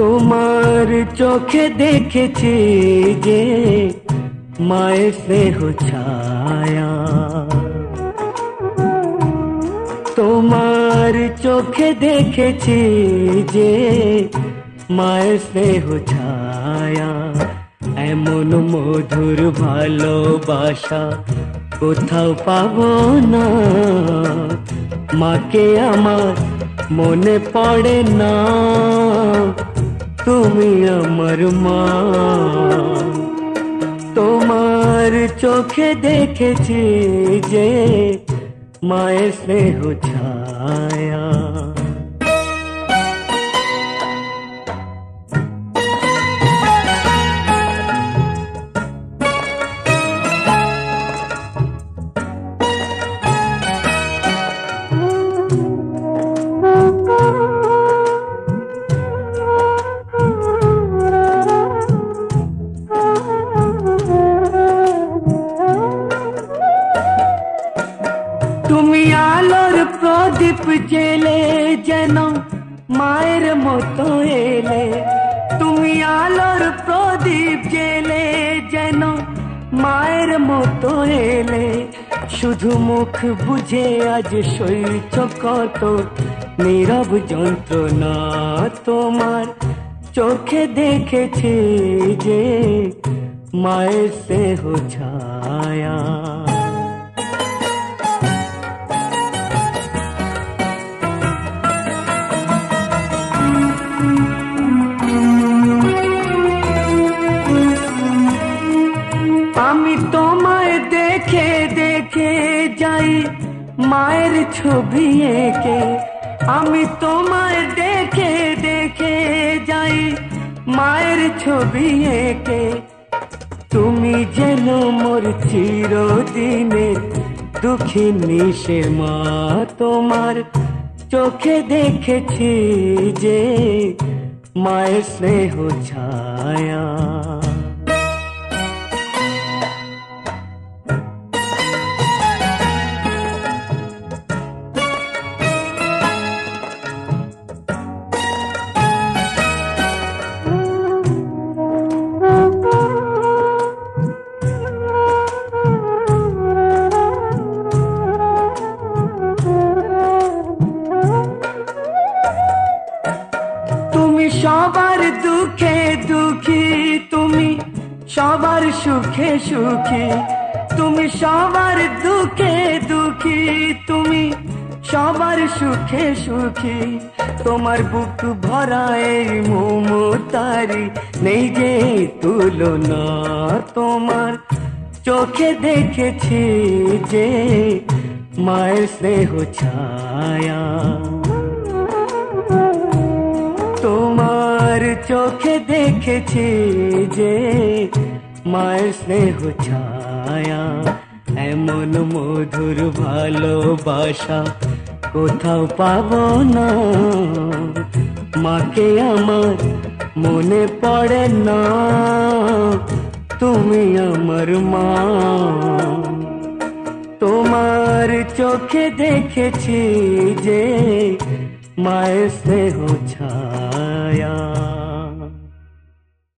তোমার চোখে দেখেছি যে মায়ের স্নেহ ছায়া। তোমার চোখে দেখেছি যে মায়ের স্নেহ ছায়া। এমন মধুর ভালোবাসা কোথাও পাবো না। মাকে আমার মনে পড়ে না। তুমি আমার মা তোমার চোখে দেখেছি যে মায়ের স্নেহ ছায়া প্রদীপ জেলে যেন মায়ের মতো এলে তুমি আলোর প্রদীপ জেলে যেন মায়ের মতো এলে শুধু মুখ বুঝে আজ সইছ কত নীরব যন্ত্রণা তোমার চোখে দেখেছি যে মায়ের স্নেহ ছায়া তোমায় দেখে দেখে যাই মায়ের ছবি এঁকে। আমি তোমায় দেখে দেখে যাই মায়ের ছবি এঁকে। তুমি যেন মোর চিরদিনের দুঃখী নিশে মা, তোমার চোখে দেখেছি যে মায়ের স্নেহ ছায়া। সবার দুঃখে দুঃখী তুমি, সবার সুখে সুখী। তুমি সবার দুঃখে দুঃখী তুমি, সবার সুখে সুখী। তোমার বুক ভরা এই মমতারি নেই যে তুলনা তোমার। চোখে দেখেছি যে মায়ের স্নেহ ছায়া। চোখে দেখেছি যে মায়ের স্নেহ ছায়া এমন মধুর ভালোবাসা কোথাও পাবো না মাকে আমার মনে পড়ে না তুমি আমার মা তোমার চোখে দেখেছি যে মায়ের স্নেহ ছা